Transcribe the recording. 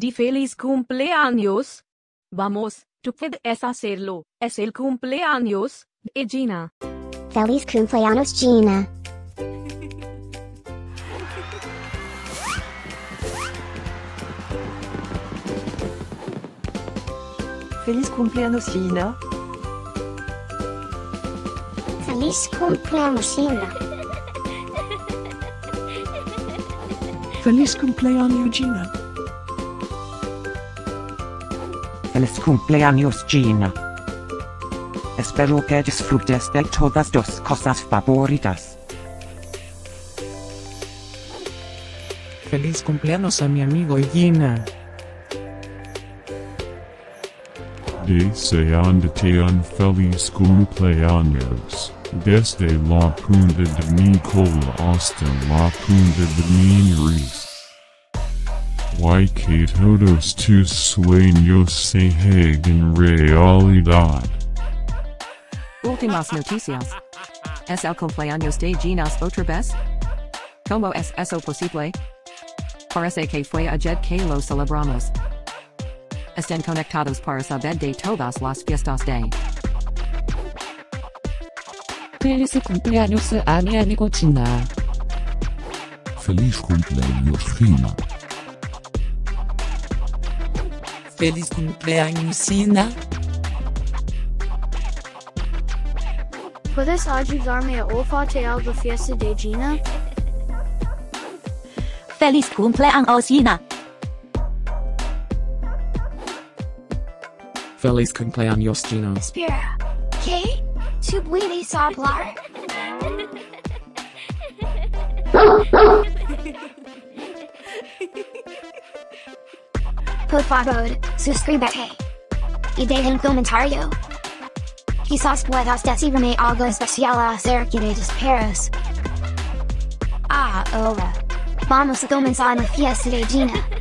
Di feliz cumpleaños. Vamos, tú puedes hacerlo. Es el cumpleaños de Gina. Feliz cumpleaños Gina. Feliz cumpleaños Gina. Feliz cumpleaños Gina. Feliz cumpleaños Gina. Feliz cumpleaños Yina. Espero que disfrutes de todas tus cosas favoritas. Feliz cumpleaños a mi amigo Yina. Deseándote un feliz cumpleaños. Desde la punta de mi cola hasta la punta de mi nariz. Y que todos tus sueños se hagan realidad. Últimas noticias. ¿Es el cumpleaños de Yinas otra vez? ¿Cómo es eso posible? Parece que fue ayer que lo celebramos. Estén conectados para saber de todas las fiestas de. Feliz cumpleaños a mi amigo Yina. Feliz cumpleaños Yina. Feliz cumpleaños Yina. ¿Puedes ayudarme a olfatear la fiesta de Yina? Feliz cumpleaños Yina. Feliz cumpleaños Yina. Espera. ¿Qué? ¿Tú puedes hablar? Por favor, suscríbete. Y deja un comentario. Quizás puedas decirme algo especial acerca de. Ah, ahora. Vamos a comenzar la fiesta de Yina.